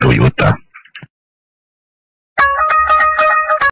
Toyota.